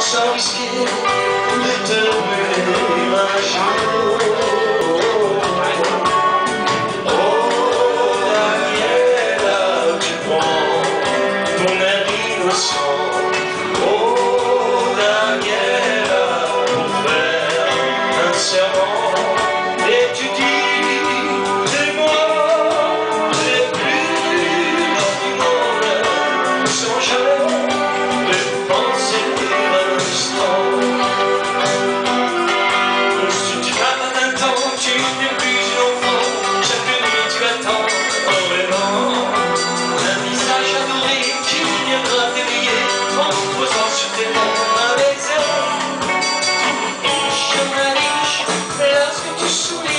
sans risquer de te brûler un jour. Oh, Daniela, tu prends ton innocence. Oh, Daniela, pour faire un serment. Et tu dis Plus un enfant, chaque nuit tu attends en levant un visage adoré qui viendra t'éveiller en posant sur tes mains avec zéro. Tu me riche, je m'allie, mais est-ce tu souviens?